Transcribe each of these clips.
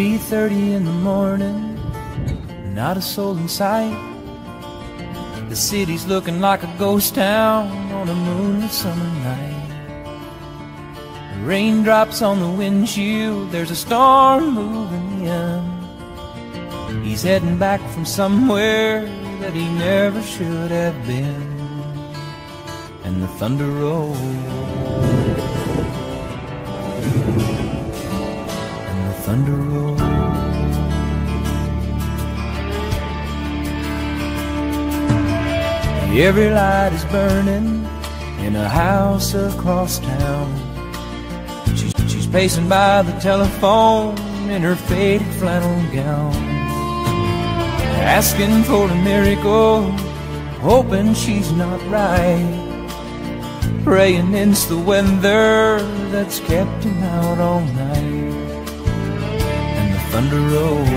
3.30 in the morning, not a soul in sight. The city's looking like a ghost town on a moonlit summer night. Raindrops on the windshield, there's a storm moving in. He's heading back from somewhere that he never should have been. And the thunder rolls. Thunder rolls. Every light is burning in a house across town. She's, she's pacing by the telephone in her faded flannel gown, asking for a miracle, hoping she's not right. Praying it's the weather that's kept him out all night, thunder rolls.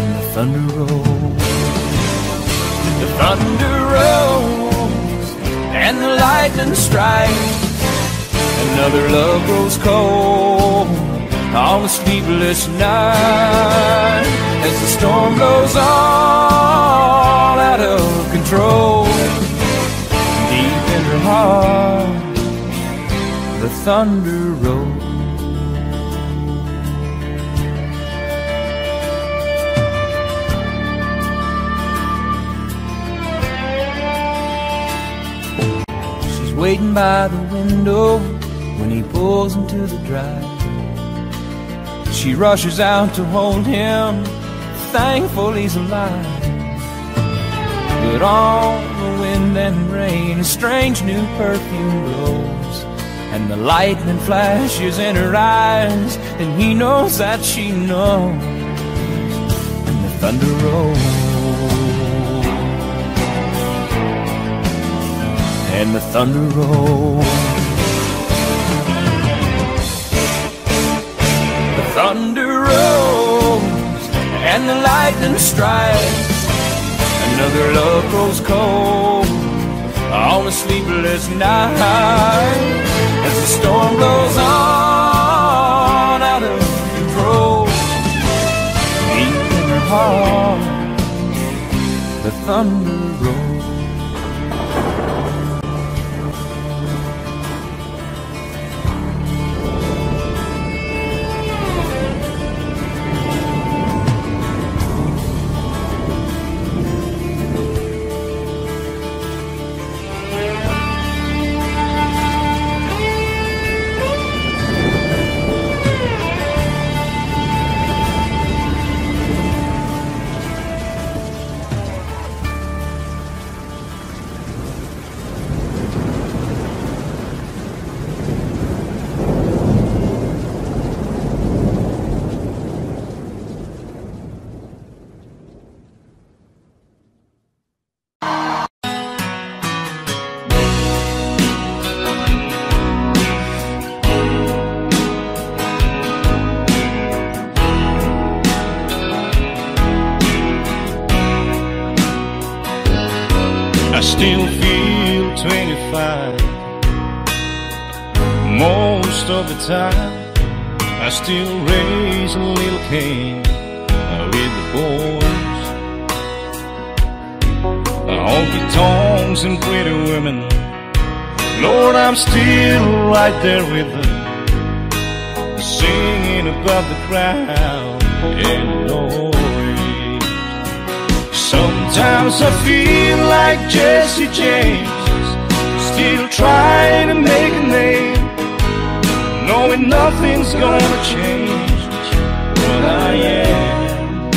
and the thunder rolls. The thunder rolls and the lightning strikes. Another love grows cold on a sleepless night as the storm goes all out of control. Deep in her heart, the thunder rolls. She's waiting by the window when he pulls into the drive. She rushes out to hold him, thankful he's alive. But all the wind and rain, a strange new perfume blows. And the lightning flashes in her eyes, and he knows that she knows. And the thunder rolls. and the thunder rolls. The thunder rolls and the lightning strikes. Another love grows cold on a sleepless night as the storm blows on out of control. Deep in her heart, the thunder rolls. And pretty women. Lord, I'm still right there with them, singing above the crowd and noise. Sometimes I feel like Jesse James, still trying to make a name, knowing nothing's gonna change what I am.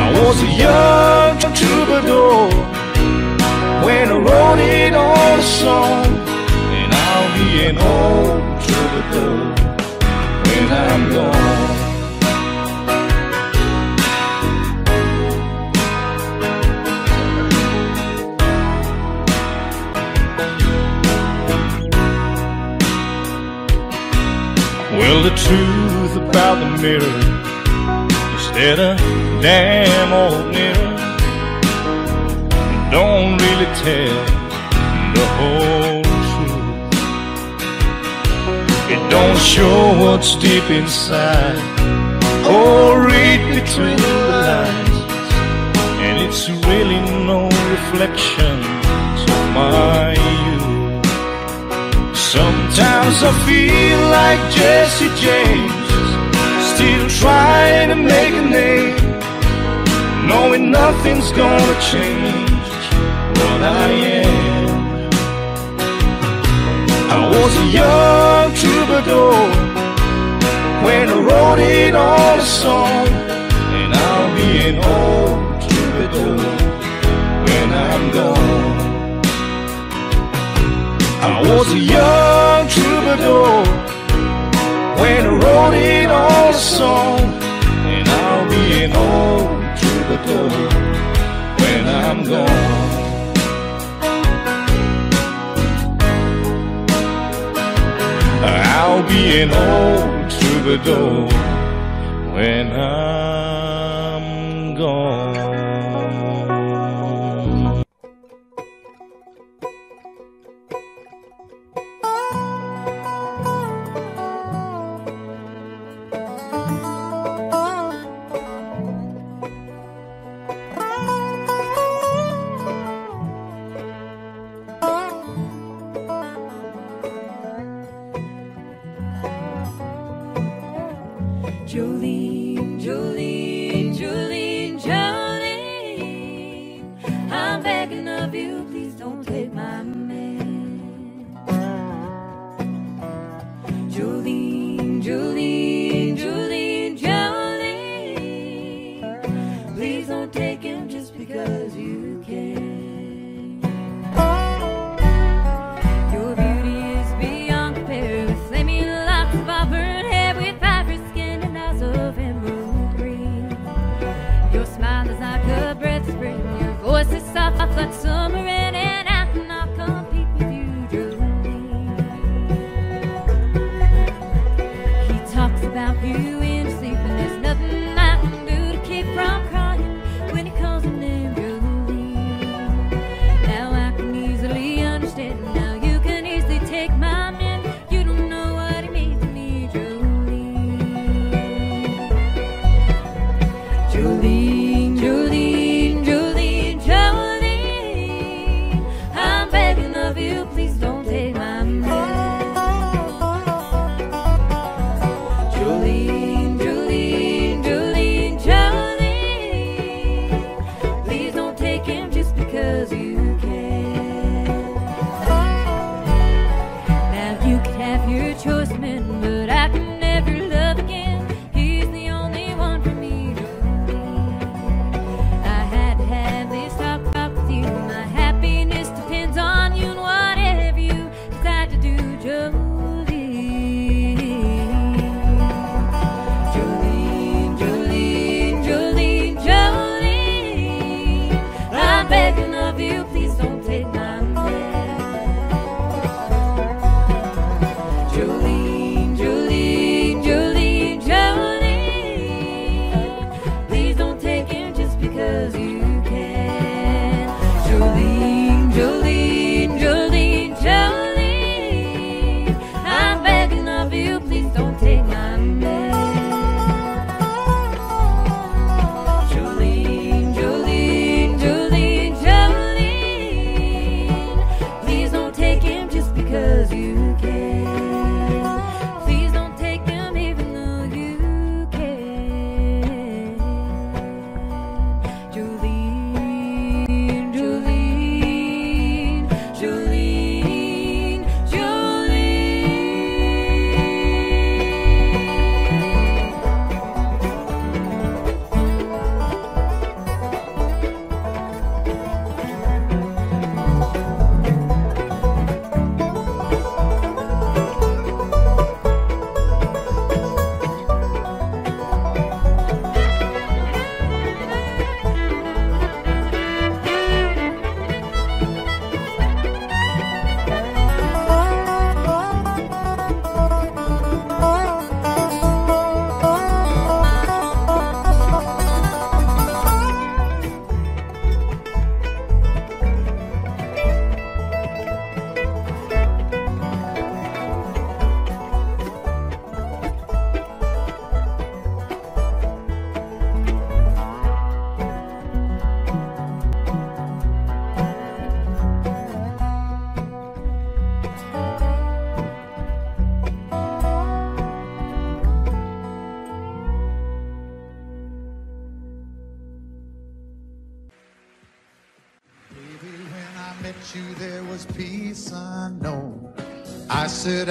I was a young troubadour when I wrote it on a song, and I'll be an old troubadour when I'm gone. Well, the truth about the mirror is that a damn old mirror don't really tell the whole truth. It don't show what's deep inside or read between the lines. And it's really no reflection of my youth. Sometimes I feel like Jesse James, still trying to make a name, knowing nothing's gonna change what I am. I was a young troubadour when I wrote it on a song, and I'll be an old troubadour when I'm gone. I was a young troubadour when I wrote it on a song, and I'll be an old troubadour be an old troubadour. When I'm remember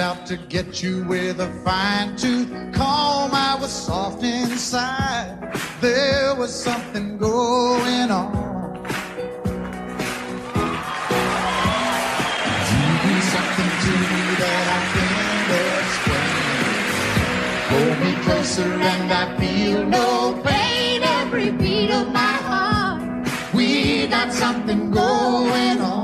out to get you with a fine tooth comb. I was soft inside. There was something going on. You do something to me that I can't explain. Hold me closer and I feel no pain. Every beat of my heart, we got something going on.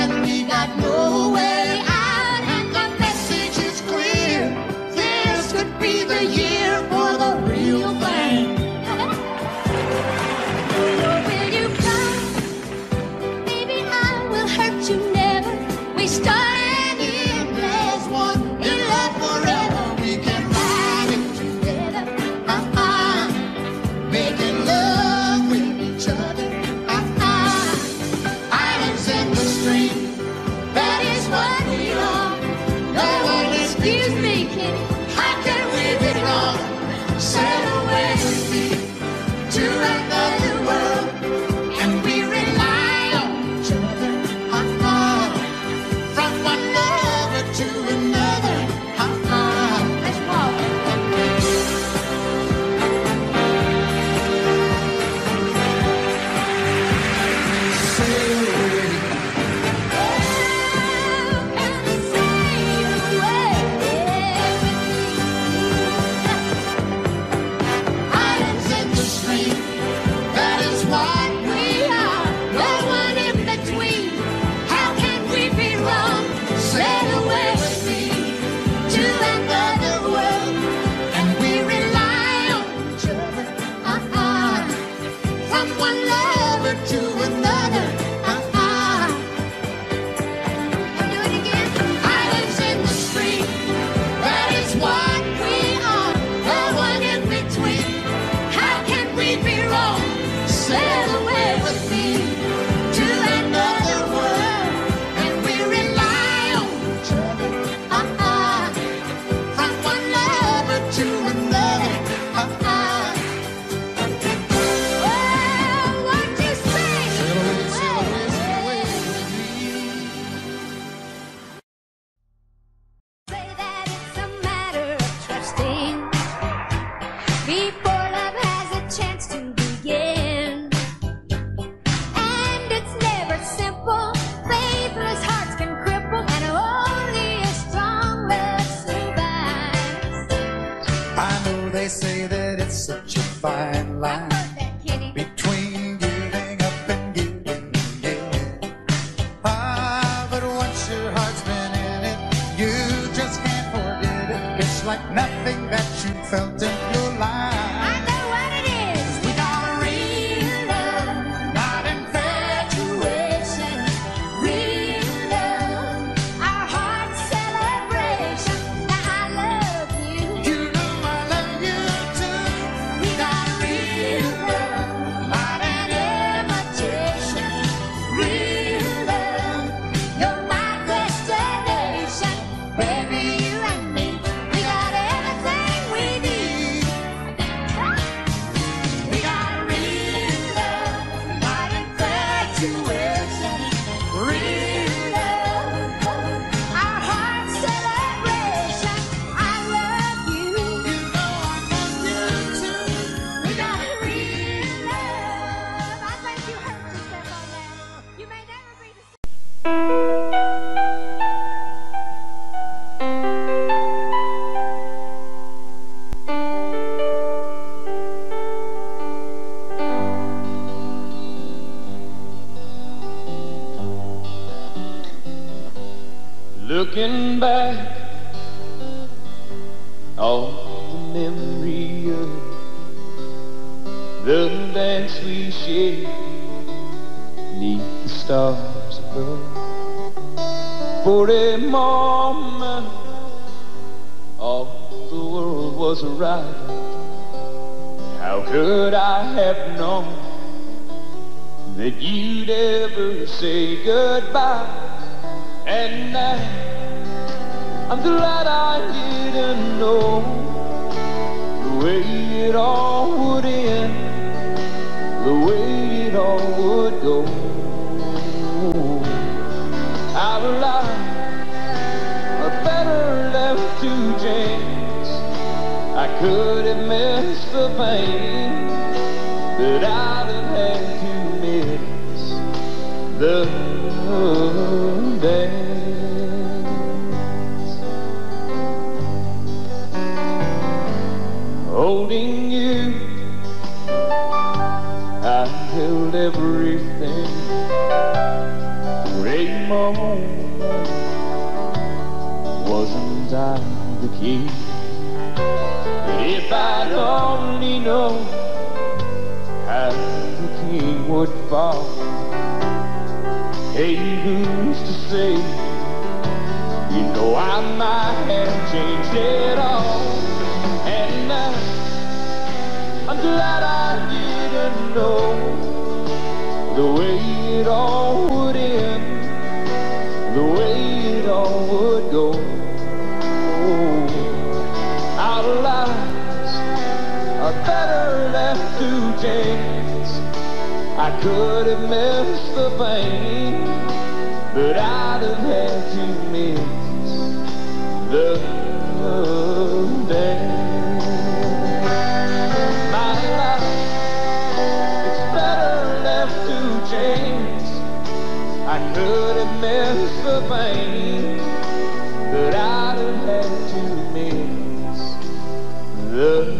and we got no way How could I have known that you'd ever say goodbye? And I'm glad I didn't know the way it all would end, the way it all would go. Our lives could have missed the pain that I'd have had to miss the dance. Holding you, I held everything a moment. Wasn't I the key? If I'd only known how the king would fall. Hey, who's to say? You know I might have changed it all. And now I'm glad I didn't know the way it all would end, the way it all would go. Better left to chance. I could have missed the pain, but I'd have had to miss the dance. My life, it's better left to chance. I could have missed the pain, but I'd have had to miss the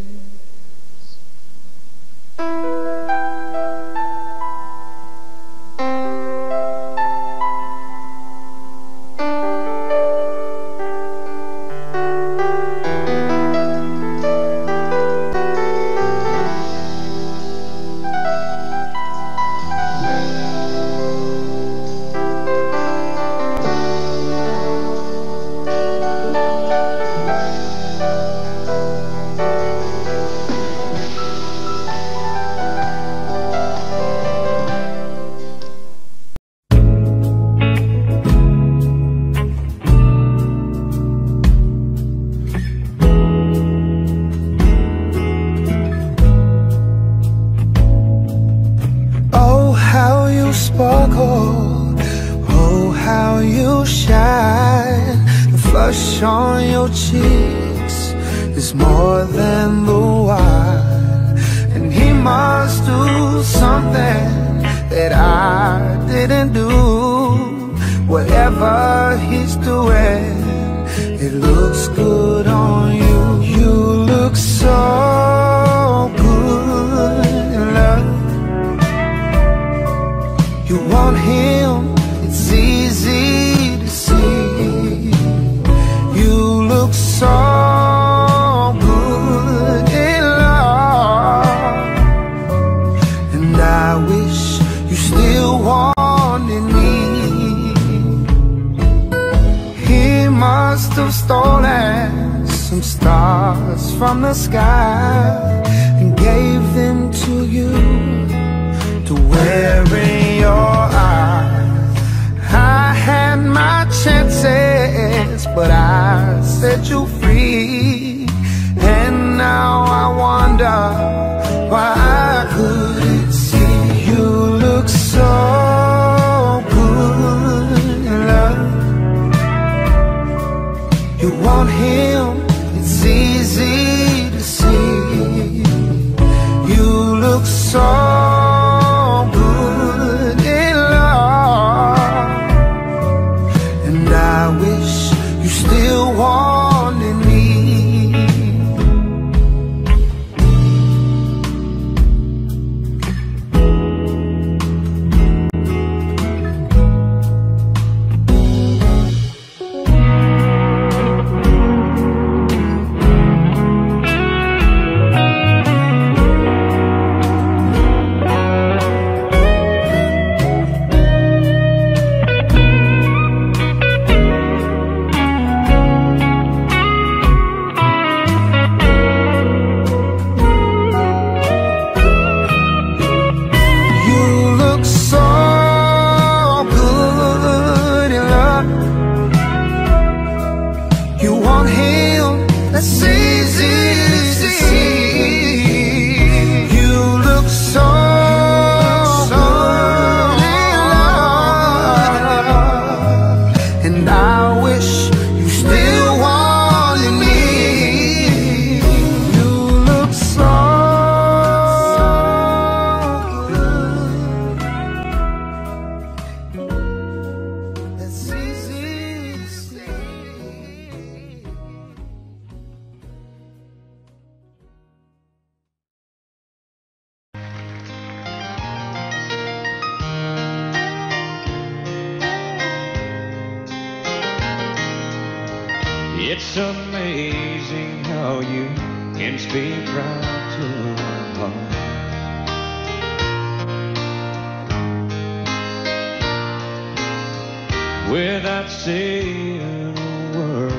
Without saying a word,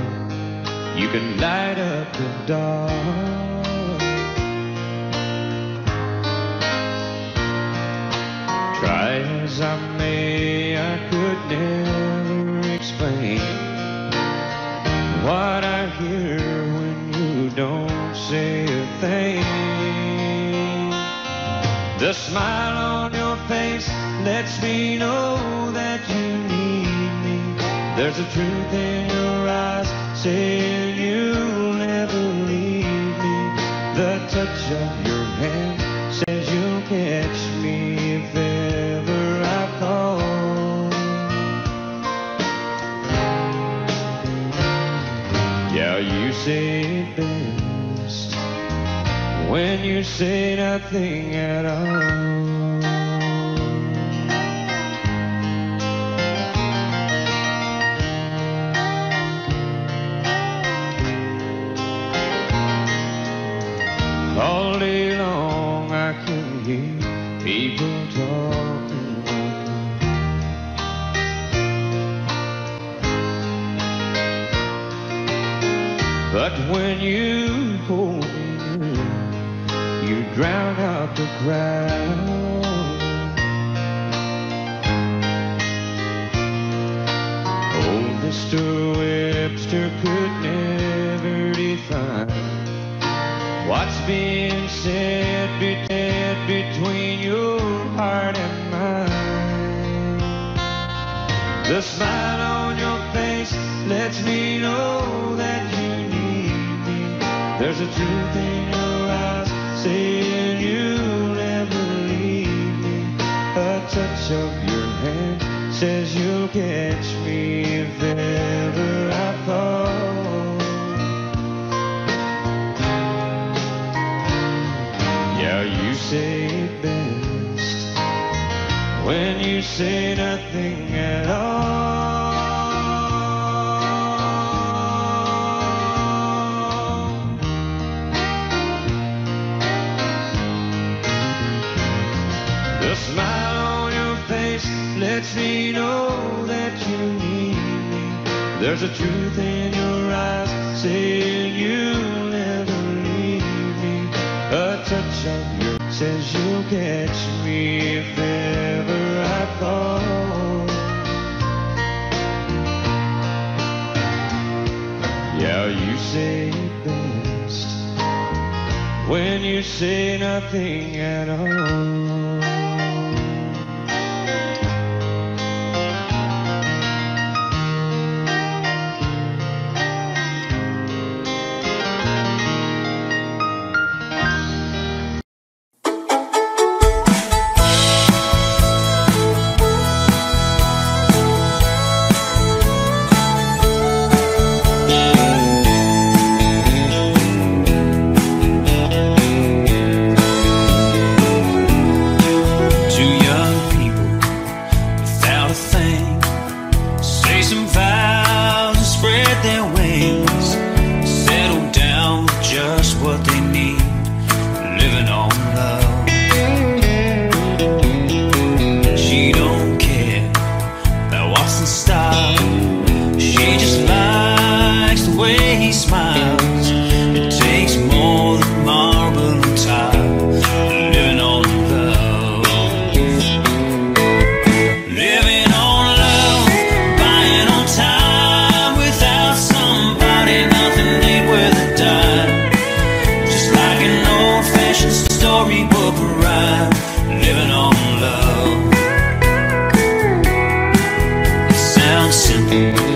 you can light up the dark. Try as I may, I could never explain what I hear when you don't say a thing. The smile on your face lets me know that you. There's a truth in your eyes saying you'll never leave me. The touch of your hand says you'll catch me if ever I fall. Yeah, you say it best when you say nothing at all. The ground. Oh, Mr. Webster could never define what's being said be- between your heart and mine. The smile on your face lets me know that you need me. There's a truth in your eyes saying you'll touch of your hand says you'll catch me if ever I fall. Yeah, you say it best when you say nothing at all. Me know that you need me. There's a truth in your eyes saying you'll never leave me. A touch of your says you'll catch me if ever I fall. Yeah, you say it best when you say nothing at all. storybook rhyme, living on love. It sounds simple.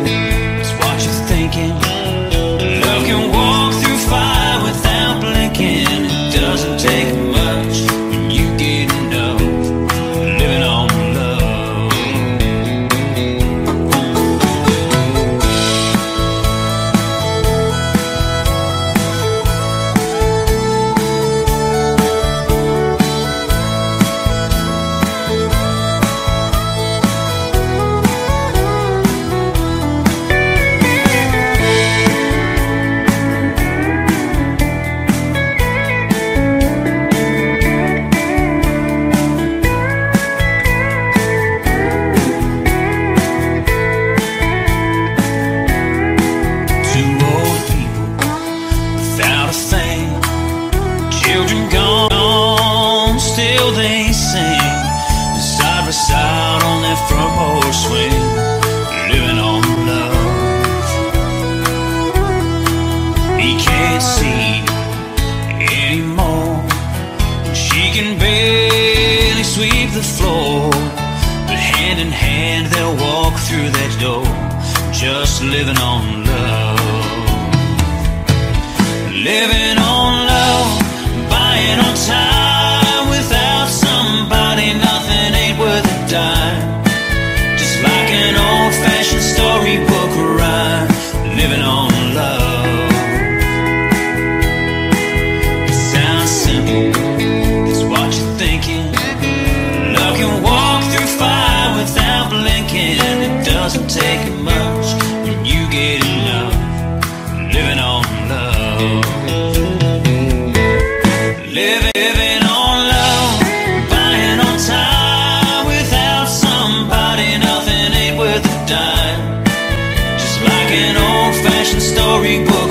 Fashioned storybook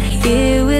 here with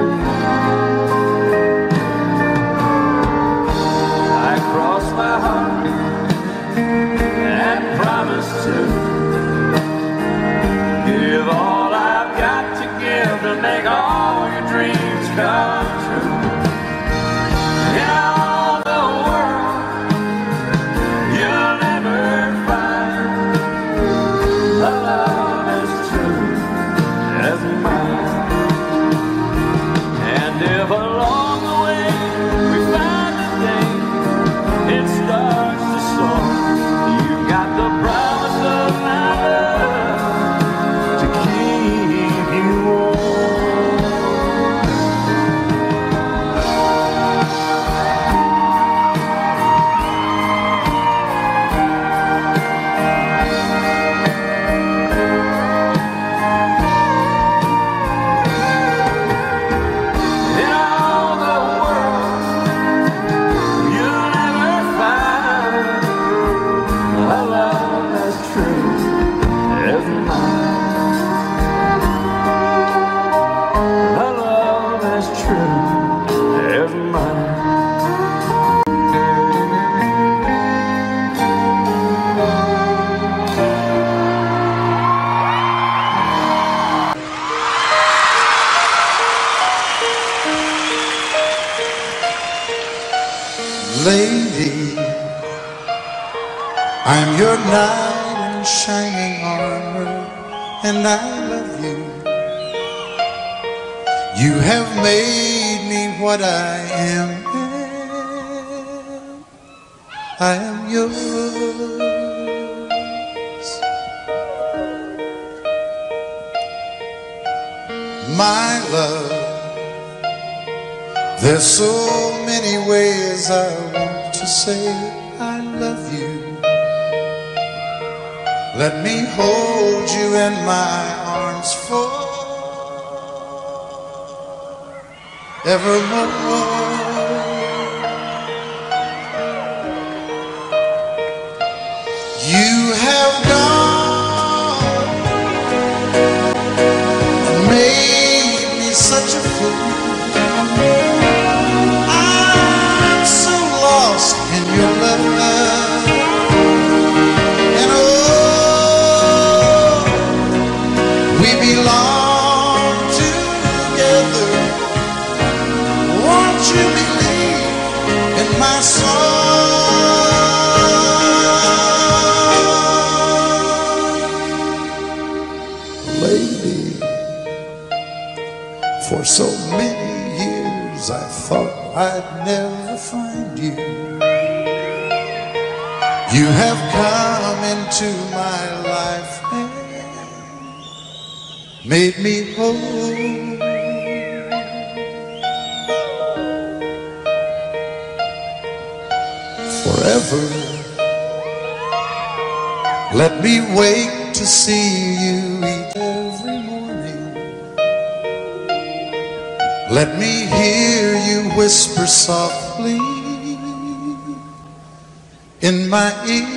to. Give all I've got to give to make all your dreams come true. you believe in my soul? Ema e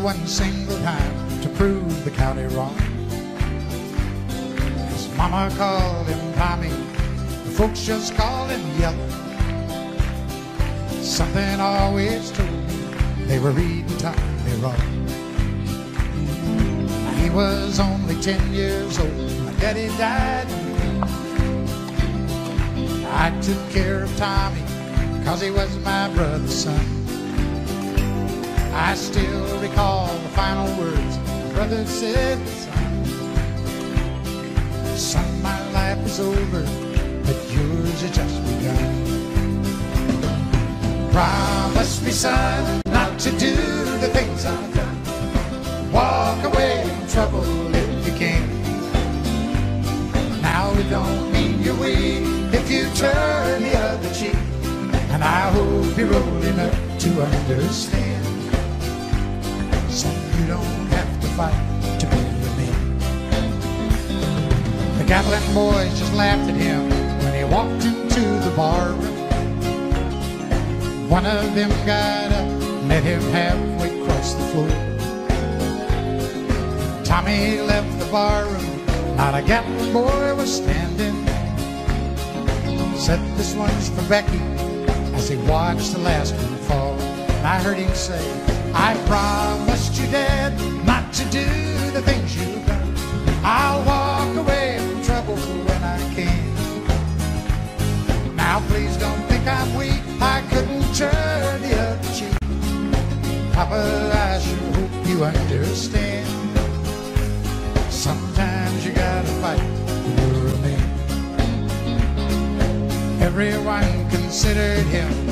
one single time to prove the county wrong. His mama called him Tommy, the folks just called him Yellow. Something always told me they were reading Tommy wrong. He was only ten years old. My daddy died I took care of Tommy, cause he was my brother's son. I still recall the final words my brother said, son. Son, my life is over, but yours has just begun. Promise me, son, not to do the things I've done. Walk away from trouble if you can. Now it don't mean you're weak if you turn the other cheek. And I hope you're old enough to understand. You don't have to fight to be a man. The Gatlin boys just laughed at him when he walked into the bar room. One of them got up, met him halfway across the floor. Tommy left the bar room, not a Gatlin boy was standing. Said this one's for Becky as he watched the last one fall. I heard him say, I promised you, Dad, not to do the things you've done. I'll walk away from trouble when I can. Now please don't think I'm weak. I couldn't turn the other cheek. Papa, I sure hope you understand. Sometimes you gotta fight a man. Everyone considered him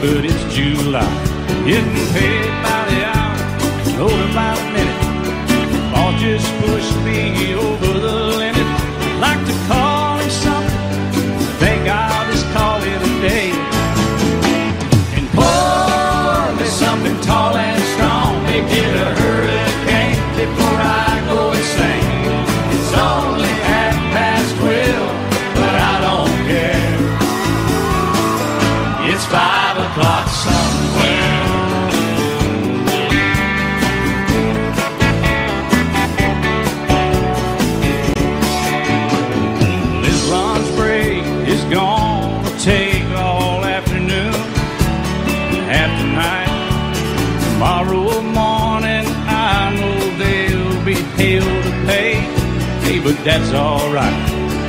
but it's July. Getting paid by the hour, told about me. but that's alright.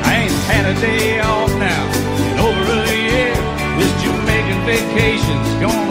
I ain't had a day off now in over a year. This Jamaican vacation's gone.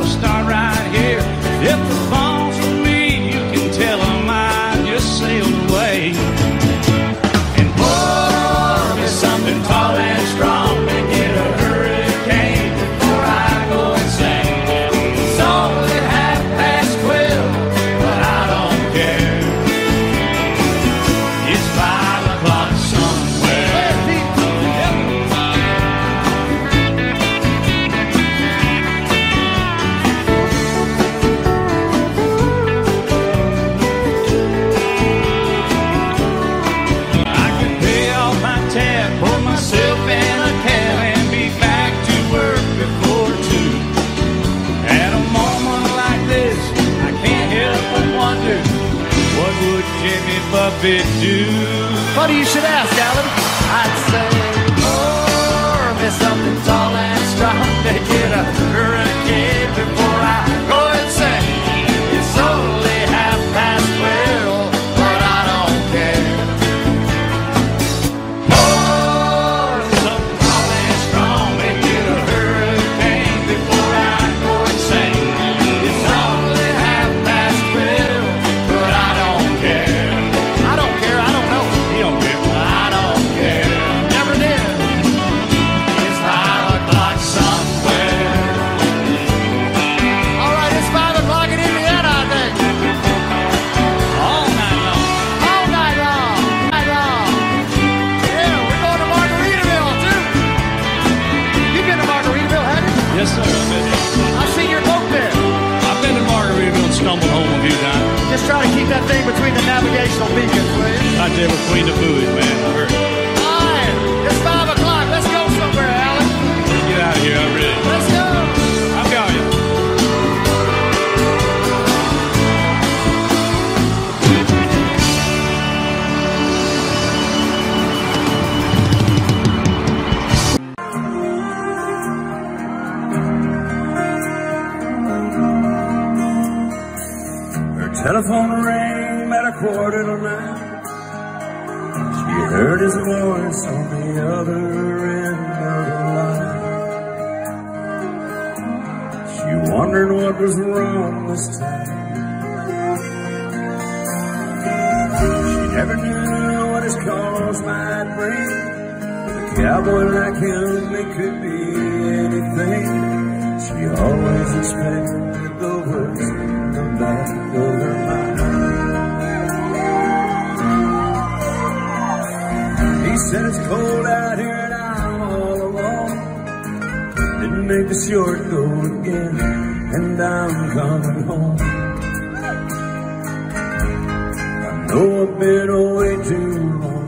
know I've been away too long.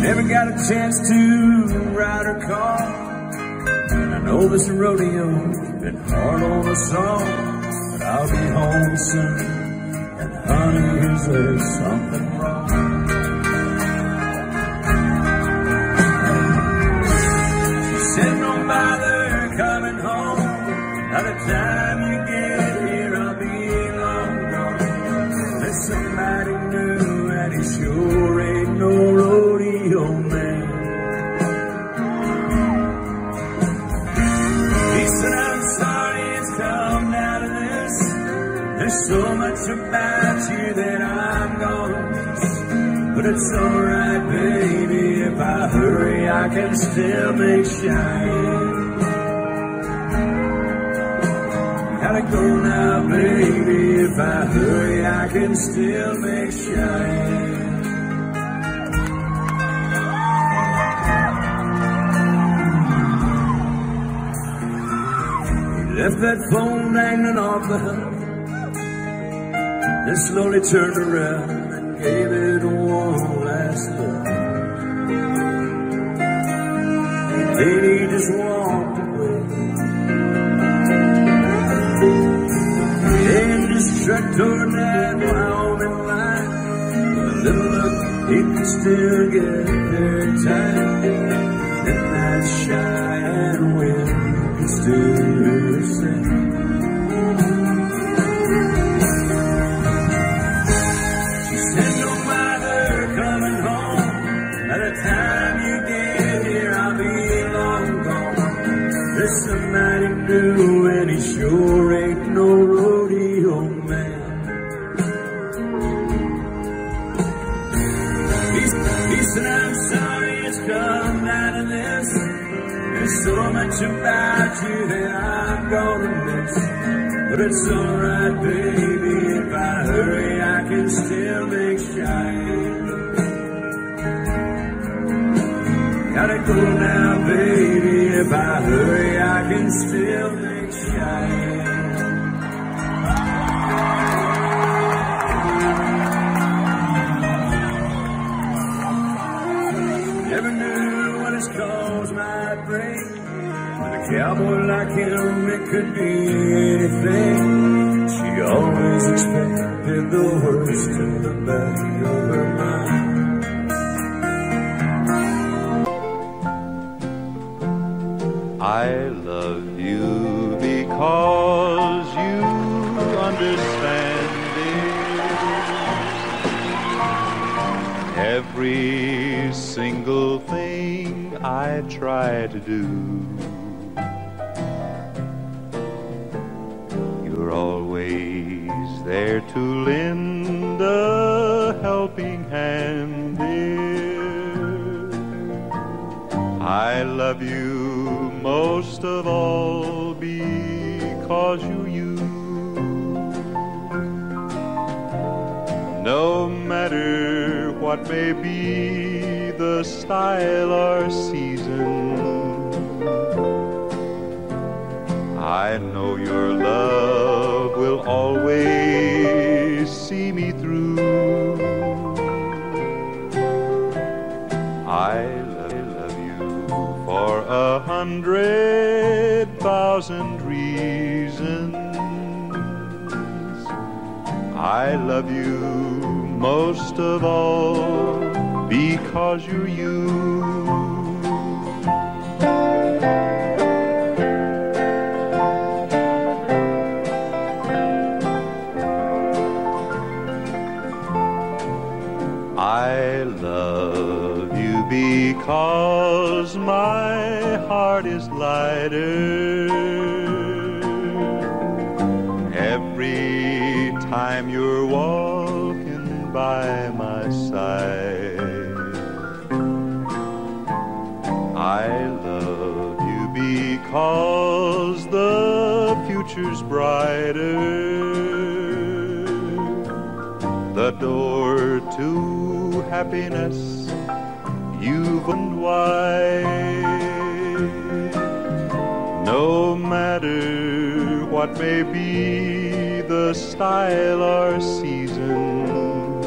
Never got a chance to ride or call. And I know this rodeo's been hard on us all. But I'll be home soon. And honey, is there something wrong? She said, no bother coming home. by the time so much about you that I'm gonna miss, But it's alright, baby, if I hurry, I can still make Cheyenne. Gotta go now, baby, if I hurry, I can still make Cheyenne. Left that phone hanging off the hook then slowly turned around and gave it one last look. Then he just walked away. And truck toward that Wyoming line. With a little he could still get there time. Then that and wind could still hear sing. And he sure ain't no rodeo man. He, he said, I'm sorry it's come down to this. There's so much about you that I'm gonna miss. But it's alright, baby, if I hurry, I can still make Cheyenne. Gotta go now, baby, if I hurry, I can still make Cheyenne. Never knew what his calls might bring. With a cowboy like him, it could be anything. She always expected the worst in the back try to do, you're always there to lend a helping hand, dear. I love you most of all because you you. No matter what may be the style or always see me through. I love, love you for a hundred thousand reasons. I love you most of all because you're you. Heart is lighter. Every time you're walking by my side, I love you because the future's brighter the door to happiness you've opened wide. No matter what may be the style or season,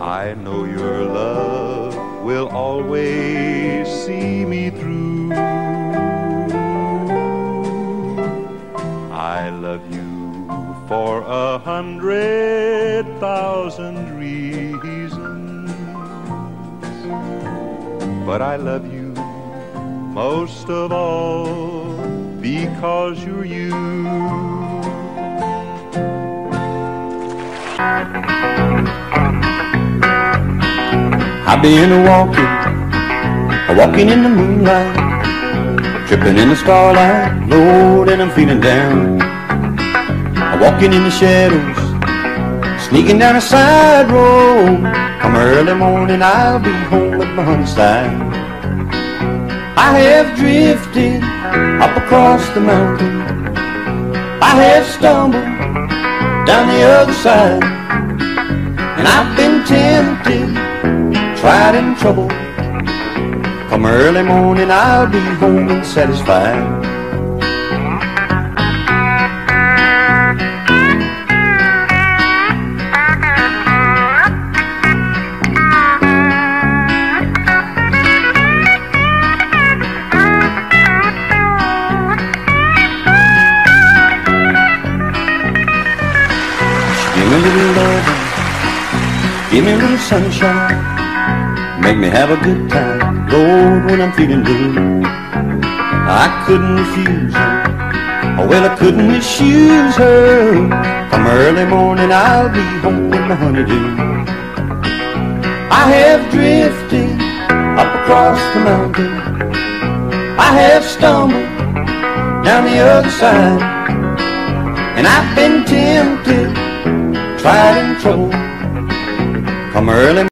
I know your love will always see me through. I love you for a hundred thousand reasons. But I love you most of all because you're you. I've been walking, walking in the moonlight, tripping in the starlight, Lord, and I'm feeling down. Walking in the shadows, sneaking down a side road. Come early morning, I'll be home with my honey side. I have drifted up across the mountain. I have stumbled down the other side. And I've been tempted, tried and troubled. Come early morning, I'll be home and satisfied. Me a little give me a little sunshine. Make me have a good time, Lord, when I'm feeling blue. I couldn't refuse her, oh well I couldn't misuse her. Come early morning, I'll be home with my honeydew. I have drifted up across the mountain. I have stumbled down the other side, and I've been tempted tried in trouble. Come early.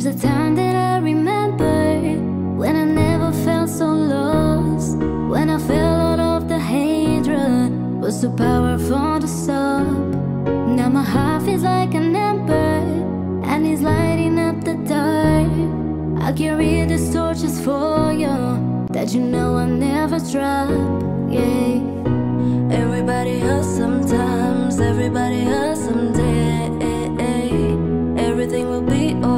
There's a time that I remember when I never felt so lost. When I felt all of the hatred was too powerful to stop. Now my heart feels like an ember and it's lighting up the dark. I carry these torches for you that you know I never drop. Yeah. Everybody hurts sometimes, everybody hurts someday. Everything will be alright.